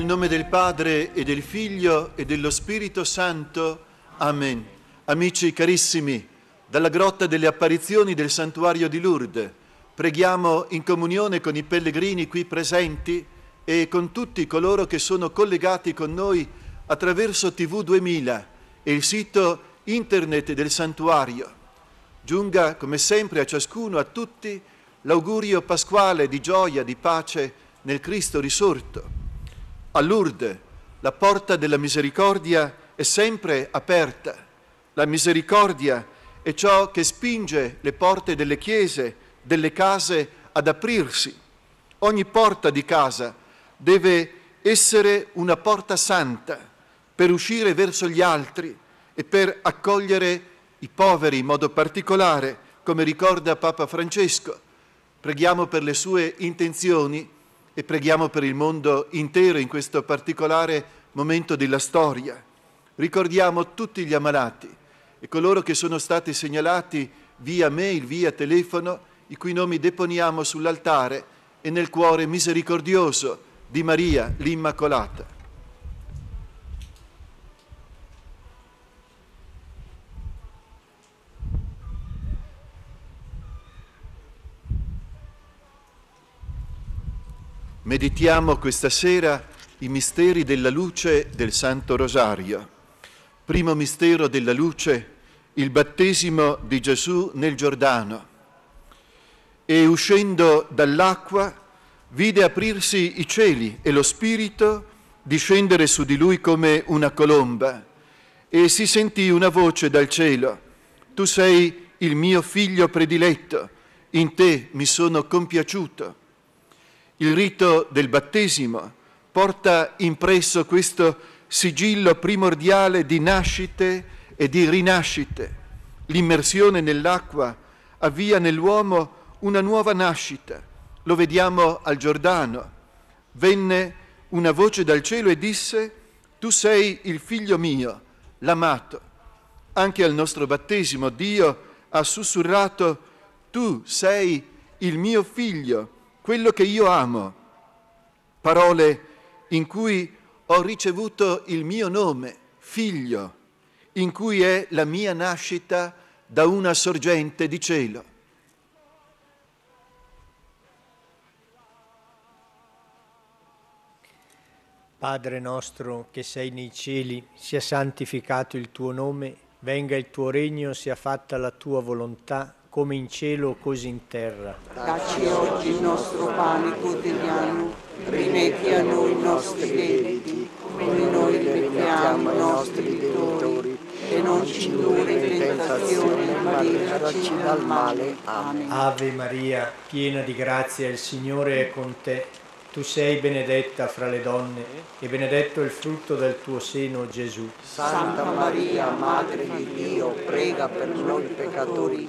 Nel nome del Padre e del Figlio e dello Spirito Santo. Amen. Amici carissimi, dalla grotta delle apparizioni del santuario di Lourdes, preghiamo in comunione con i pellegrini qui presenti e con tutti coloro che sono collegati con noi attraverso TV 2000 e il sito internet del santuario. Giunga come sempre a ciascuno, a tutti, l'augurio pasquale di gioia, di pace nel Cristo risorto. A Lourdes la porta della misericordia è sempre aperta. La misericordia è ciò che spinge le porte delle chiese, delle case ad aprirsi. Ogni porta di casa deve essere una porta santa per uscire verso gli altri e per accogliere i poveri in modo particolare, come ricorda Papa Francesco. Preghiamo per le sue intenzioni e preghiamo per il mondo intero in questo particolare momento della storia. Ricordiamo tutti gli ammalati e coloro che sono stati segnalati via mail, via telefono, i cui nomi deponiamo sull'altare e nel cuore misericordioso di Maria l'Immacolata. Meditiamo questa sera i misteri della luce del Santo Rosario. Primo mistero della luce, il battesimo di Gesù nel Giordano. E uscendo dall'acqua vide aprirsi i cieli e lo Spirito discendere su di lui come una colomba e si sentì una voce dal cielo. Tu sei il mio figlio prediletto, in te mi sono compiaciuto. Il rito del battesimo porta impresso questo sigillo primordiale di nascite e di rinascite. L'immersione nell'acqua avvia nell'uomo una nuova nascita. Lo vediamo al Giordano. Venne una voce dal cielo e disse, tu sei il figlio mio, l'amato. Anche al nostro battesimo Dio ha sussurrato, tu sei il mio figlio quello che io amo, parole in cui ho ricevuto il mio nome, figlio, in cui è la mia nascita da una sorgente di cielo. Padre nostro che sei nei cieli, sia santificato il tuo nome, venga il tuo regno, sia fatta la tua volontà come in cielo così in terra. Dacci oggi il nostro pane quotidiano, rimetti a noi i nostri debiti, come noi rimettiamo ai nostri debitori, e non ci indurre in tentazione, ma liberaci dal male. Amen. Ave Maria, piena di grazia, il Signore è con te. Tu sei benedetta fra le donne e benedetto il frutto del tuo seno, Gesù. Santa Maria, Madre di Dio, prega per noi peccatori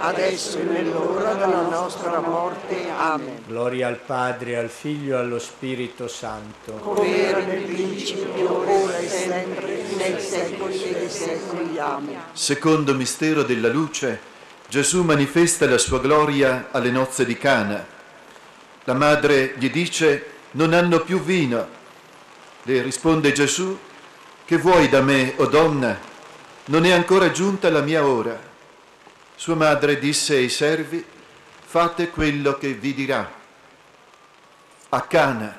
adesso e nell'ora della nostra morte. Amen. Gloria al Padre, al Figlio e allo Spirito Santo. Come era nel principio, ora e sempre, nei secoli dei secoli. Amen. Secondo mistero della luce, Gesù manifesta la sua gloria alle nozze di Cana. La madre gli dice, non hanno più vino. Le risponde Gesù, che vuoi da me, o donna? Non è ancora giunta la mia ora. Sua madre disse ai servi, fate quello che vi dirà. A Cana,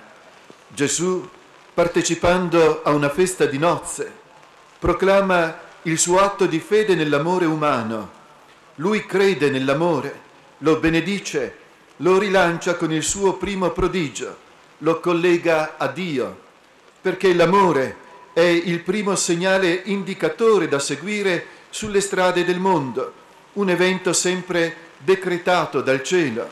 Gesù, partecipando a una festa di nozze, proclama il suo atto di fede nell'amore umano. Lui crede nell'amore, lo benedice, lo rilancia con il suo primo prodigio, lo collega a Dio, perché l'amore è il primo segnale indicatore da seguire sulle strade del mondo, un evento sempre decretato dal cielo.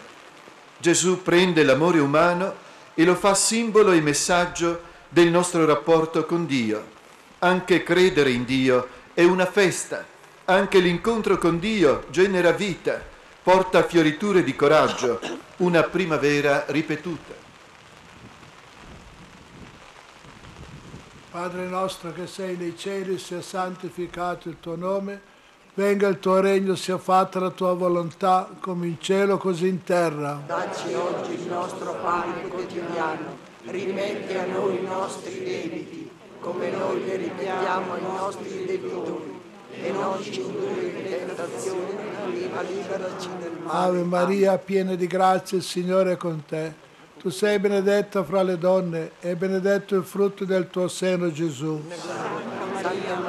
Gesù prende l'amore umano e lo fa simbolo e messaggio del nostro rapporto con Dio. Anche credere in Dio è una festa, anche l'incontro con Dio genera vita porta fioriture di coraggio, una primavera ripetuta. Padre nostro che sei nei cieli, sia santificato il tuo nome, venga il tuo regno, sia fatta la tua volontà, come in cielo così in terra. Dacci oggi il nostro pane quotidiano, rimetti a noi i nostri debiti, come noi li ripetiamo ai nostri debitori e non ci indurre in tentazione, ma liberaci dal male. Ave Maria, piena di grazia, il Signore è con te. Tu sei benedetta fra le donne e benedetto il frutto del tuo seno, Gesù. Santa Maria,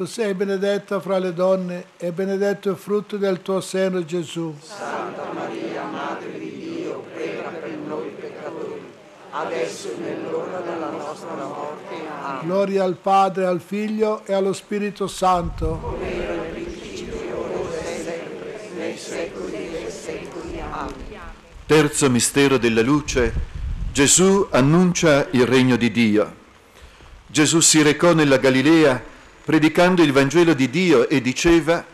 Tu sei benedetta fra le donne e benedetto il frutto del tuo seno, Gesù. Santa Maria, Madre di Dio, prega per noi peccatori, adesso e nell'ora della nostra morte. Amen. Gloria al Padre, al Figlio e allo Spirito Santo. Nei secoli dei secoli. Amen. Terzo mistero della luce, Gesù annuncia il regno di Dio. Gesù si recò nella Galilea predicando il Vangelo di Dio e diceva,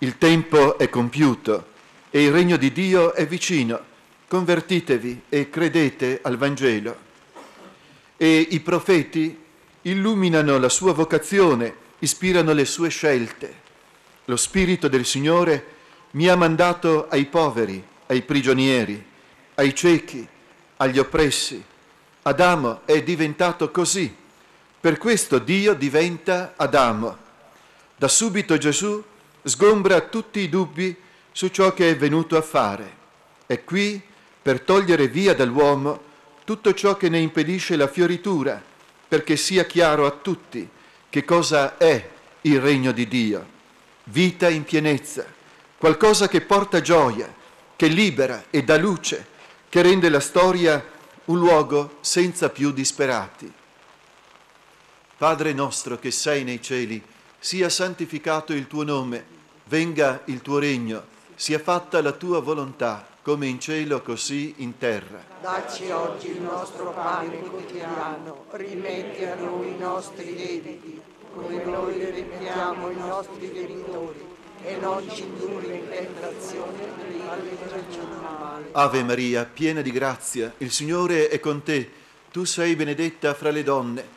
il tempo è compiuto e il regno di Dio è vicino, convertitevi e credete al Vangelo. E i profeti illuminano la sua vocazione, ispirano le sue scelte. Lo Spirito del Signore mi ha mandato ai poveri, ai prigionieri, ai ciechi, agli oppressi. Adamo è diventato così. Per questo Dio diventa Adamo. Da subito Gesù sgombra tutti i dubbi su ciò che è venuto a fare. È qui per togliere via dall'uomo tutto ciò che ne impedisce la fioritura, perché sia chiaro a tutti che cosa è il regno di Dio. Vita in pienezza, qualcosa che porta gioia, che libera e dà luce, che rende la storia un luogo senza più disperati. Padre nostro che sei nei cieli, sia santificato il tuo nome, venga il tuo regno, sia fatta la tua volontà, come in cielo così in terra. Dacci oggi il nostro pane quotidiano, rimetti a noi i nostri debiti, come noi rimettiamo i nostri debitori, e non ci indurre in tentazione, ma liberaci dal male. Ave Maria, piena di grazia, il Signore è con te. Tu sei benedetta fra le donne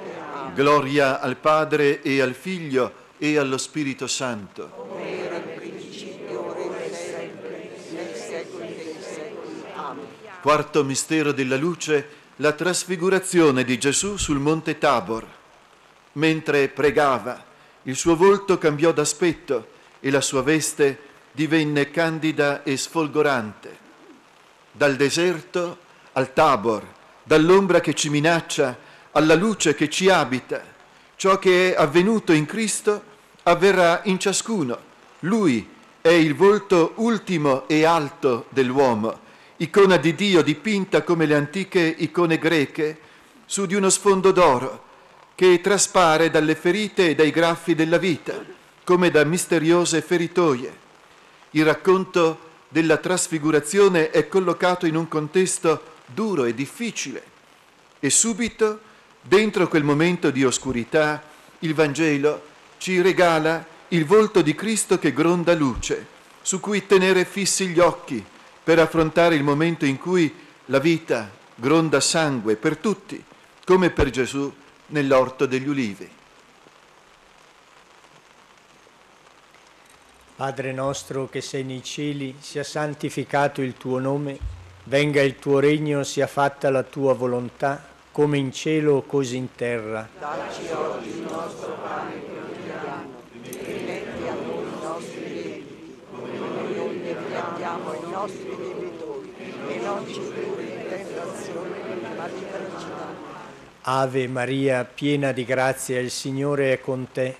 Gloria al Padre e al Figlio e allo Spirito Santo. Come era il principio, ora e sempre, nei secoli dei secoli. Amen. Quarto mistero della luce, la trasfigurazione di Gesù sul monte Tabor. Mentre pregava, il suo volto cambiò d'aspetto e la sua veste divenne candida e sfolgorante. Dal deserto al Tabor, dall'ombra che ci minaccia alla luce che ci abita, ciò che è avvenuto in Cristo avverrà in ciascuno. Lui è il volto ultimo e alto dell'uomo, icona di Dio dipinta come le antiche icone greche su di uno sfondo d'oro che traspare dalle ferite e dai graffi della vita, come da misteriose feritoie. Il racconto della trasfigurazione è collocato in un contesto duro e difficile e subito, dentro quel momento di oscurità, il Vangelo ci regala il volto di Cristo che gronda luce, su cui tenere fissi gli occhi per affrontare il momento in cui la vita gronda sangue per tutti, come per Gesù nell'orto degli ulivi. Padre nostro che sei nei cieli, sia santificato il tuo nome, venga il tuo regno, sia fatta la tua volontà, come in cielo così in terra. Dacci oggi il nostro pane quotidiano, rimetti a noi i nostri debiti, come noi riprendiamo ai nostri debitori, e non ci indurre in tentazione, ma liberaci. Ave Maria, piena di grazia, il Signore è con te.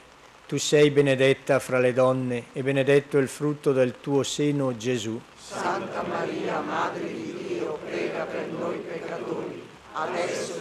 Tu sei benedetta fra le donne e benedetto il frutto del tuo seno, Gesù. Santa Maria, Madre di Dio, prega per noi peccatori, adesso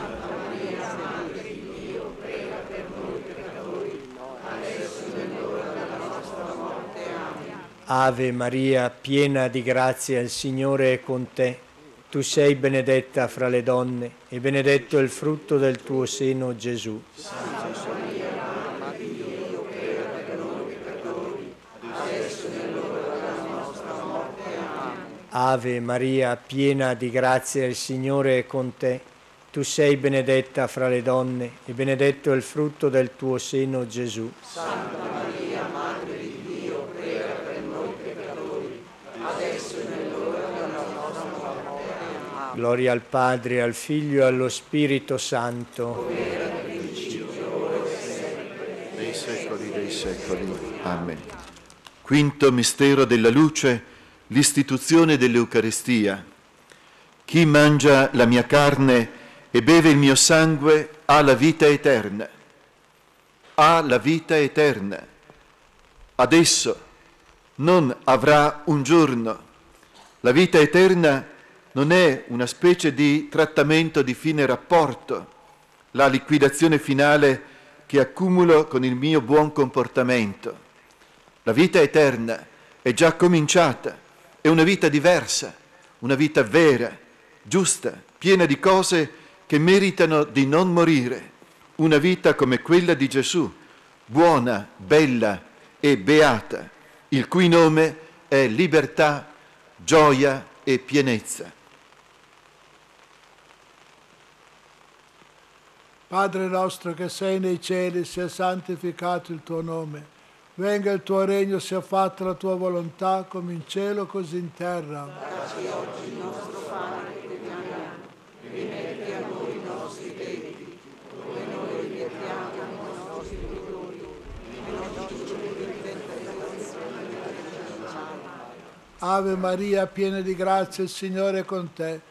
Ave Maria, piena di grazia, il Signore è con te. Tu sei benedetta fra le donne e benedetto il frutto del tuo seno, Gesù. Ave Maria, piena di grazia, il Signore è con te. Tu sei benedetta fra le donne e benedetto il frutto del tuo seno, Gesù. Santa Maria, Madre di Dio, prega per noi peccatori, adesso e nell'ora della nostra morte. Amen. Gloria al Padre, al Figlio e allo Spirito Santo. nei secoli dei secoli. Amen. Quinto mistero della luce, l'istituzione dell'Eucaristia. Chi mangia la mia carne e beve il mio sangue ha la vita eterna. ha la vita eterna. Adesso non avrà un giorno. La vita eterna non è una specie di trattamento di fine rapporto, la liquidazione finale che accumulo con il mio buon comportamento. La vita eterna è già cominciata, è una vita diversa, una vita vera, giusta, piena di cose che meritano di non morire, una vita come quella di Gesù, buona, bella e beata, il cui nome è libertà, gioia e pienezza. Padre nostro che sei nei cieli, sia santificato il tuo nome. Venga il tuo regno, sia fatta la tua volontà, come in cielo così in terra. Dacci oggi il nostro pane quotidiano, rimetti a noi i nostri debiti, come noi rimettiamo ai nostri debitori, e non ci giungere tentazione, Ave Maria, piena di grazia, il Signore è con te.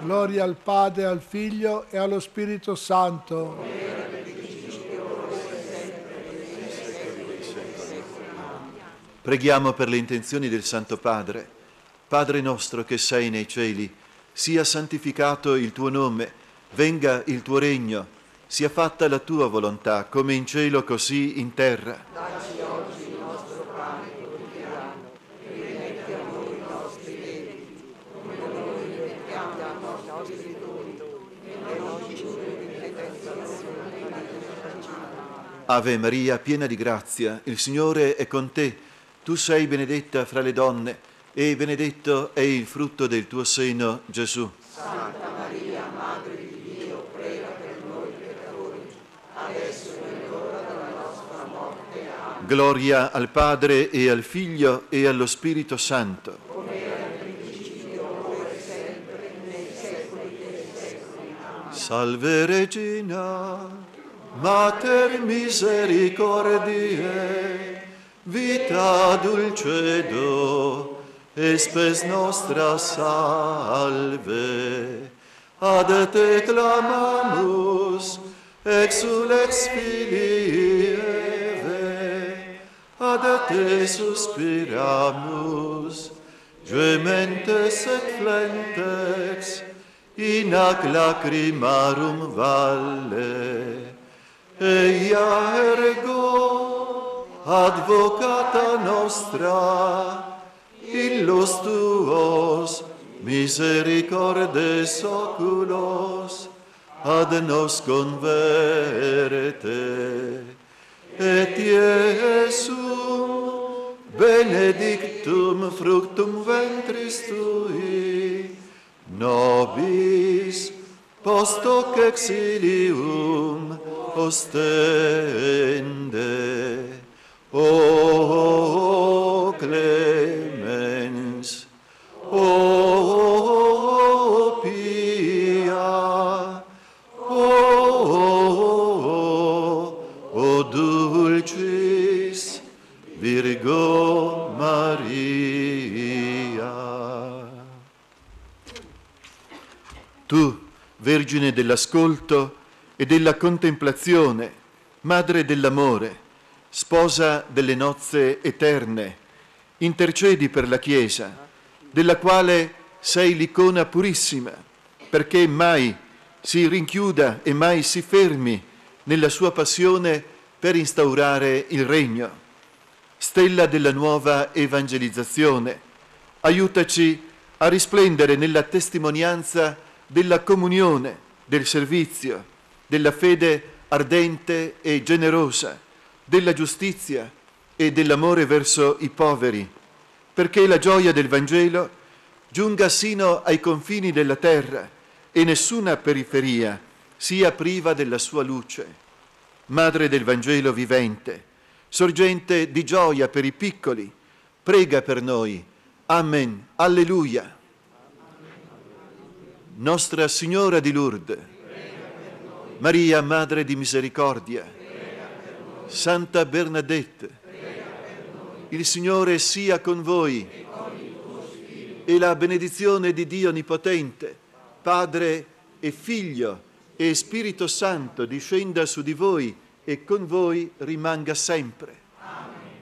Gloria al Padre, al Figlio e allo Spirito Santo. Preghiamo per le intenzioni del Santo Padre. Padre nostro che sei nei cieli, sia santificato il tuo nome, venga il tuo regno, sia fatta la tua volontà, come in cielo così in terra. Dacci oggi il nostro pane quotidiano, rimetti a noi i nostri debiti, come noi rimettiamo ai nostri debitori, e non ci giungere in tentazione, ma liberaci male. Ave Maria, piena di grazia, il Signore è con te. Tu sei benedetta fra le donne e benedetto è il frutto del tuo seno, Gesù. Santa Maria, Madre di Dio, prega per noi peccatori, adesso è l'ora della nostra morte. Amen. Gloria al Padre e al Figlio e allo Spirito Santo. Salve Regina, Mater misericordiae, vita dulcedo, espes nostra salve. Ad te clamamus, exulex filii Eve, ad te suspiramus, gementes et flentex, in ac lacrimarum valle. eia ergo advocata nostra illos tuos misericordes oculos ad nos converte et Iesum benedictum fructum ventris tui nobis post hoc exilium ostende. O clemens, o pia, o, o dulcis Virgo Maria. Tu, Vergine dell'ascolto e della contemplazione, Madre dell'amore, Sposa delle nozze eterne, intercedi per la Chiesa, della quale sei l'icona purissima, perché mai si rinchiuda e mai si fermi nella sua passione per instaurare il regno. Stella della nuova evangelizzazione, aiutaci a risplendere nella testimonianza della comunione, del servizio, della fede ardente e generosa, della giustizia e dell'amore verso i poveri, perché la gioia del Vangelo giunga sino ai confini della terra e nessuna periferia sia priva della sua luce. Madre del Vangelo vivente, sorgente di gioia per i piccoli, prega per noi. Amen. Alleluia. Nostra Signora di Lourdes, Maria, Madre di Misericordia, Santa Bernadette, il Signore sia con voi e la benedizione di Dio Onnipotente, Padre e Figlio e Spirito Santo discenda su di voi e con voi rimanga sempre.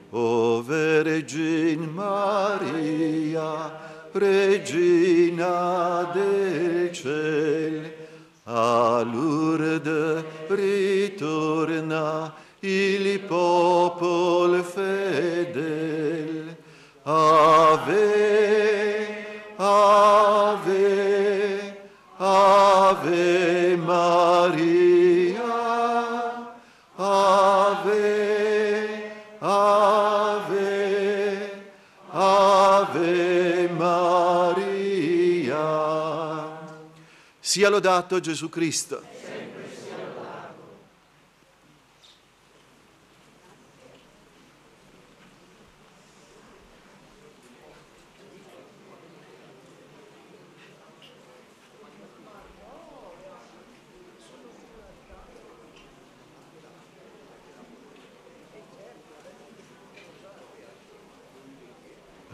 O Vergine Maria, Regina del Ciel, a Lourdes ritorna il popolo fedel. Ave, Ave, Sia lodato Gesù Cristo.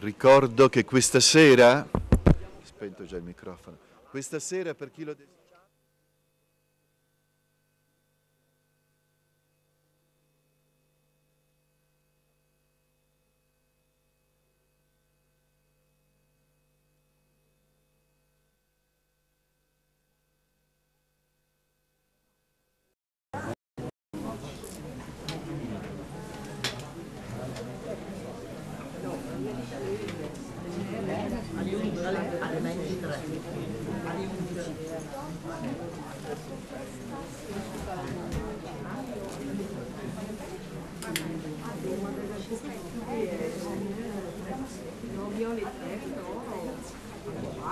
Ricordo che questa sera, spento già il microfono, questa sera per chi lo desidera...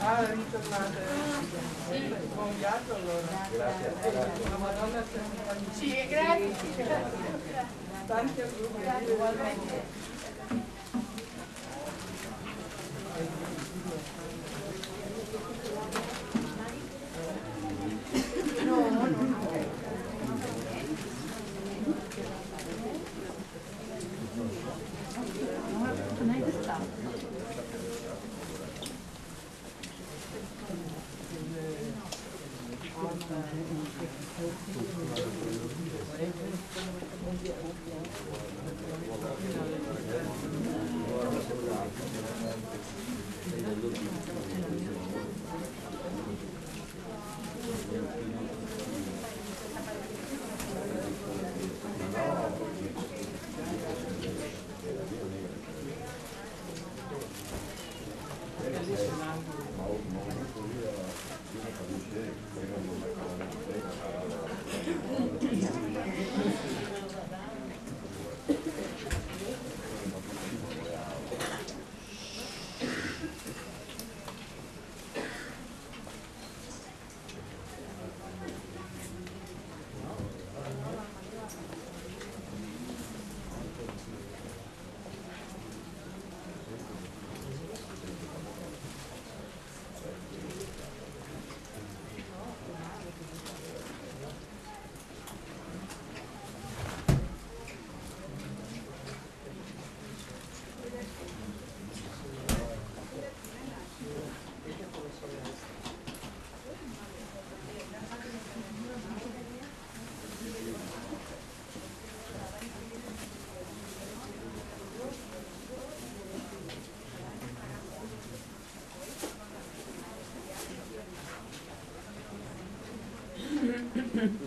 Ah, ritornate. Buon viaggio allora. Grazie. La Madonna sia Sì, grazie. Tanti auguri. Ugualmente. Mm-hmm.